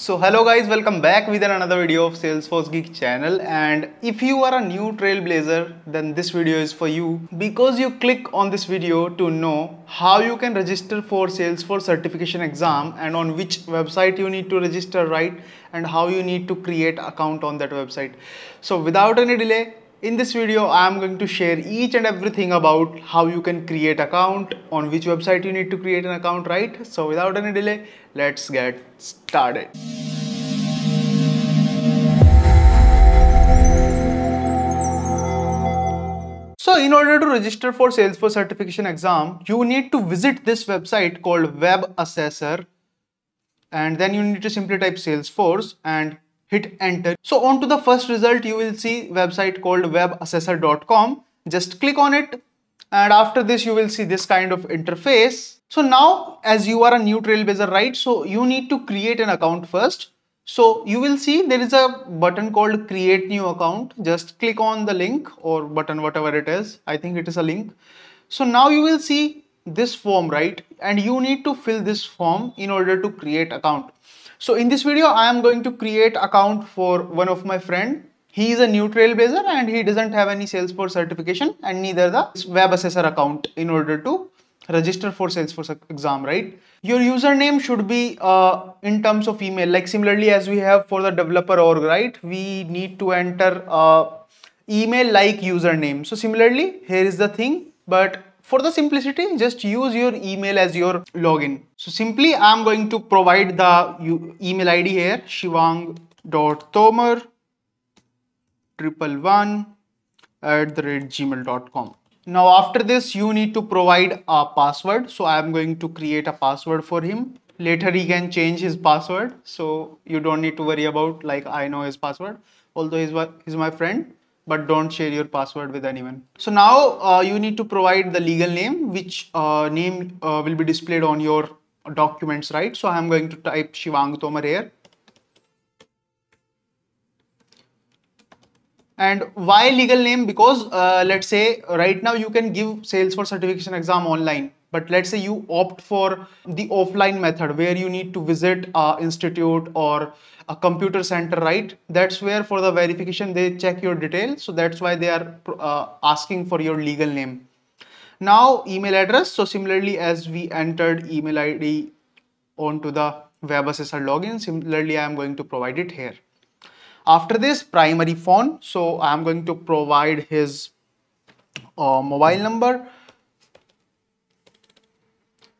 So hello guys, welcome back with another video of Salesforce Geek channel. And if you are a new trailblazer then this video is for you. Because you click on this video to know how you can register for Salesforce certification exam and on which website you need to register right? And how you need to create account on that website. So without any delay in this video, I am going to share each and everything about how you can create account, on which website you need to create an account, right? So without any delay, let's get started. So in order to register for Salesforce certification exam, you need to visit this website called Web Assessor and then you need to simply type Salesforce and hit enter. So on to the first result, you will see website called webassessor.com. Just click on it and after this you will see this kind of interface. So now as you are a new Trailblazer, right? So you need to create an account first. So you will see there is a button called create new account. Just click on the link or button, whatever it is. I think it is a link. So now you will see this form, right? And you need to fill this form in order to create account. So in this video, I am going to create account for one of my friend. He is a new Trailblazer and he doesn't have any Salesforce certification and neither the Web Assessor account in order to register for Salesforce exam, right? Your username should be uh, in terms of email, like similarly as we have for the developer org, right? We need to enter uh, email like username. So similarly, here is the thing, but for the simplicity, just use your email as your login. So simply I'm going to provide the email ID here, shivang.tomar triple one at the rate gmail.com. Now after this, you need to provide a password. So I'm going to create a password for him. Later he can change his password. So you don't need to worry about like I know his password. Although he's, he's my friend but don't share your password with anyone. So now uh, you need to provide the legal name, which uh, name uh, will be displayed on your documents, right? So I'm going to type Shivang Tomar here. And why legal name? Because uh, let's say right now you can give Salesforce certification exam online but let's say you opt for the offline method where you need to visit a institute or a computer center right? That's where for the verification they check your details. So that's why they are uh, asking for your legal name. Now email address. So similarly as we entered email id onto the web assessor login similarly i am going to provide it here. After this primary phone. So i am going to provide his uh, mobile number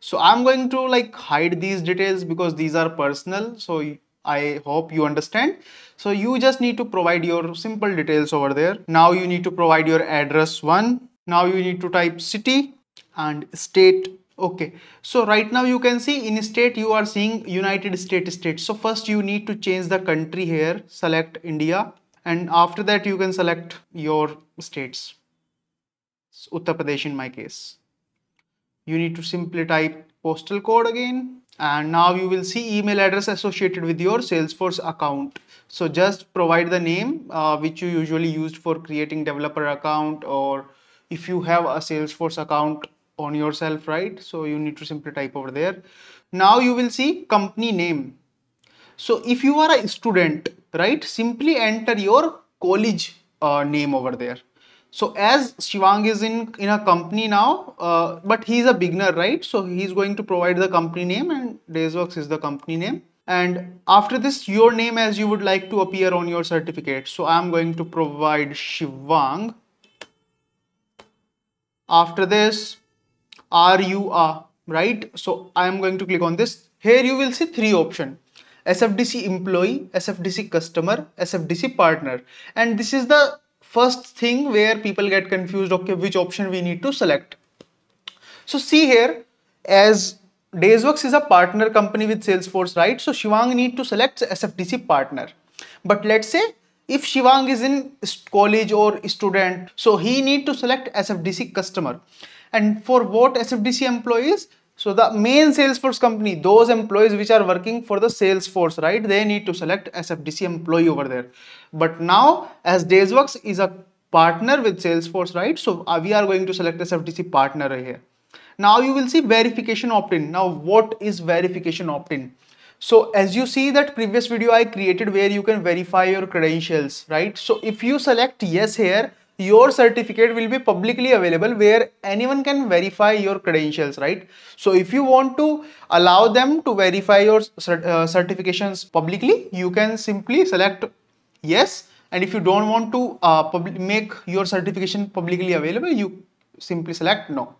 so i'm going to like hide these details because these are personal. So i hope you understand. So you just need to provide your simple details over there. Now you need to provide your address one. Now you need to type city and state. Okay. So right now you can see in state you are seeing united states state. So first you need to change the country here. Select india. And after that you can select your states. Uttar pradesh in my case you need to simply type postal code again and now you will see email address associated with your Salesforce account. So just provide the name uh, which you usually used for creating developer account or if you have a Salesforce account on yourself, right? So you need to simply type over there. Now you will see company name. So if you are a student, right, simply enter your college uh, name over there so as Shivang is in, in a company now, uh, but he's a beginner, right? So he's going to provide the company name and Dazeworks is the company name. And after this, your name as you would like to appear on your certificate. So I'm going to provide Shivang. After this, are you a, right? So I'm going to click on this. Here you will see three options. SFDC employee, SFDC customer, SFDC partner. And this is the first thing where people get confused okay which option we need to select. So see here as Dazeworks is a partner company with Salesforce right? So Shivang need to select SFDC partner. But let's say if Shivang is in college or student so he need to select SFDC customer. And for what SFDC employees so the main Salesforce company, those employees which are working for the Salesforce, right? They need to select SFDC employee over there. But now as Dazeworks is a partner with Salesforce, right? So uh, we are going to select SFDC partner here. Now you will see verification opt-in. Now what is verification opt-in? So as you see that previous video I created where you can verify your credentials, right? So if you select yes here, your certificate will be publicly available where anyone can verify your credentials right? So if you want to allow them to verify your cert uh, certifications publicly you can simply select yes. And if you don't want to uh, make your certification publicly available you simply select no.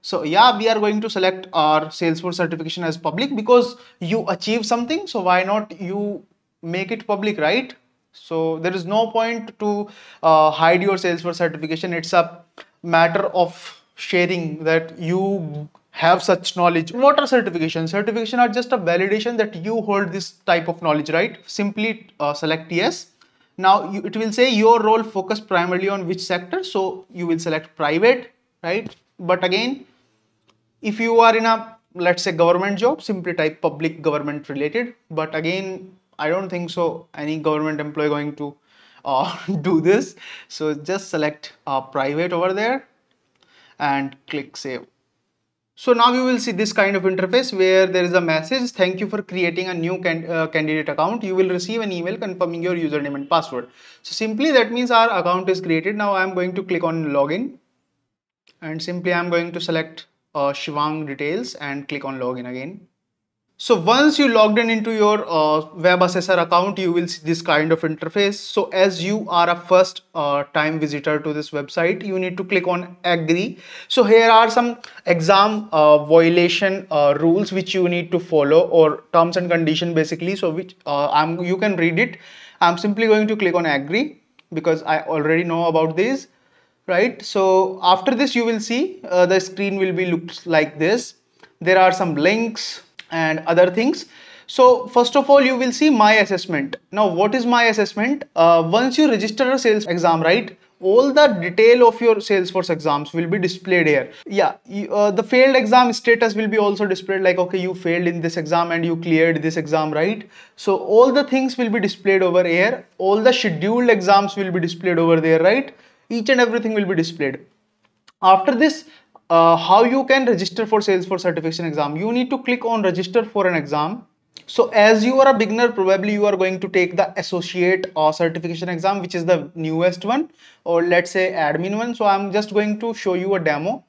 So yeah we are going to select our salesforce certification as public because you achieve something. So why not you make it public right so there is no point to uh, hide your Salesforce certification. It's a matter of sharing that you have such knowledge. What are certifications? Certification are just a validation that you hold this type of knowledge, right? Simply uh, select yes. Now you, it will say your role focus primarily on which sector. So you will select private, right? But again, if you are in a let's say government job, simply type public government related. But again, I don't think so any government employee going to uh, do this. So just select uh, private over there and click save. So now you will see this kind of interface where there is a message, thank you for creating a new can, uh, candidate account. You will receive an email confirming your username and password. So simply that means our account is created. Now I'm going to click on login and simply I'm going to select uh, Shivang details and click on login again. So once you logged in into your uh, web assessor account, you will see this kind of interface. So as you are a first uh, time visitor to this website, you need to click on agree. So here are some exam uh, violation uh, rules which you need to follow or terms and condition basically. So which uh, I'm you can read it. I'm simply going to click on agree because I already know about this, right? So after this, you will see uh, the screen will be looks like this. There are some links and other things. So first of all you will see my assessment. Now what is my assessment? Uh, once you register a sales exam right all the detail of your salesforce exams will be displayed here. Yeah uh, the failed exam status will be also displayed like okay you failed in this exam and you cleared this exam right? So all the things will be displayed over here. All the scheduled exams will be displayed over there right? Each and everything will be displayed. After this uh, how you can register for Salesforce certification exam. You need to click on register for an exam. So as you are a beginner, probably you are going to take the associate or certification exam, which is the newest one, or let's say admin one. So I'm just going to show you a demo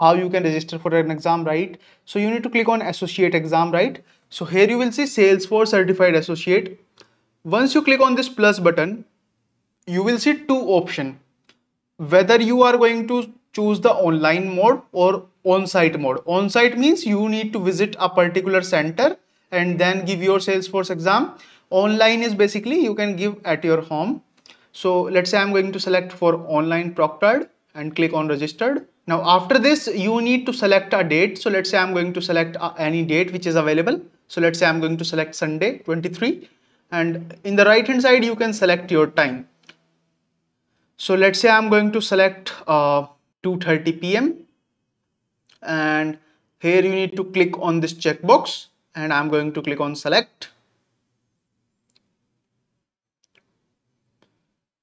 how you can register for an exam, right? So you need to click on associate exam, right? So here you will see Salesforce certified associate. Once you click on this plus button, you will see two options. Whether you are going to choose the online mode or on-site mode. On-site means you need to visit a particular center and then give your Salesforce exam. Online is basically you can give at your home. So let's say I'm going to select for online proctored and click on registered. Now after this you need to select a date. So let's say I'm going to select any date which is available. So let's say I'm going to select Sunday 23 and in the right hand side you can select your time. So let's say I'm going to select uh, 2.30 p.m. and here you need to click on this checkbox and I'm going to click on select.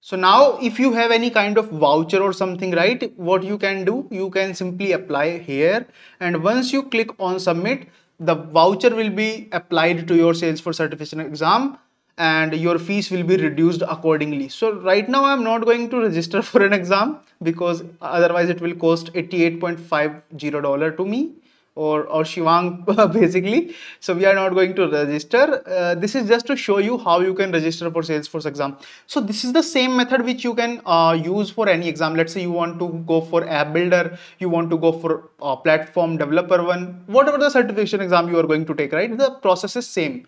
So now if you have any kind of voucher or something, right, what you can do, you can simply apply here. And once you click on submit, the voucher will be applied to your Salesforce certification exam and your fees will be reduced accordingly. So right now I'm not going to register for an exam because otherwise it will cost $88.50 to me or, or Shivang basically. So we are not going to register. Uh, this is just to show you how you can register for Salesforce exam. So this is the same method which you can uh, use for any exam. Let's say you want to go for app builder, you want to go for uh, platform developer one, whatever the certification exam you are going to take, right? The process is same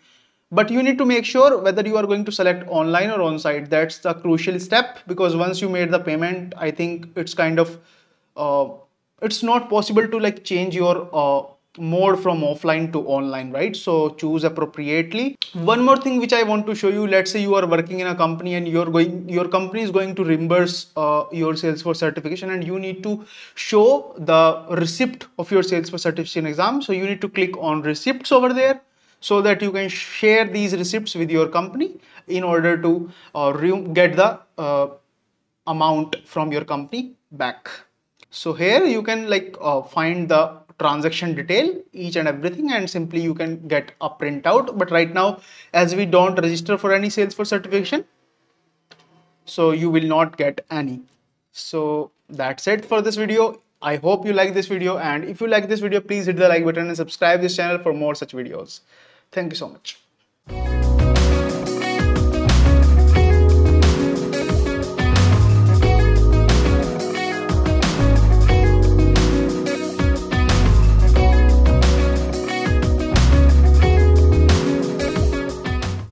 but you need to make sure whether you are going to select online or on-site. That's the crucial step because once you made the payment i think it's kind of uh, it's not possible to like change your uh, mode from offline to online right? So choose appropriately. One more thing which i want to show you let's say you are working in a company and you're going your company is going to reimburse uh, your salesforce certification and you need to show the receipt of your salesforce certification exam. So you need to click on receipts over there so that you can share these receipts with your company in order to uh, get the uh, amount from your company back. So here you can like uh, find the transaction detail each and everything and simply you can get a printout. But right now as we don't register for any sales salesforce certification so you will not get any. So that's it for this video I hope you like this video and if you like this video, please hit the like button and subscribe this channel for more such videos. Thank you so much.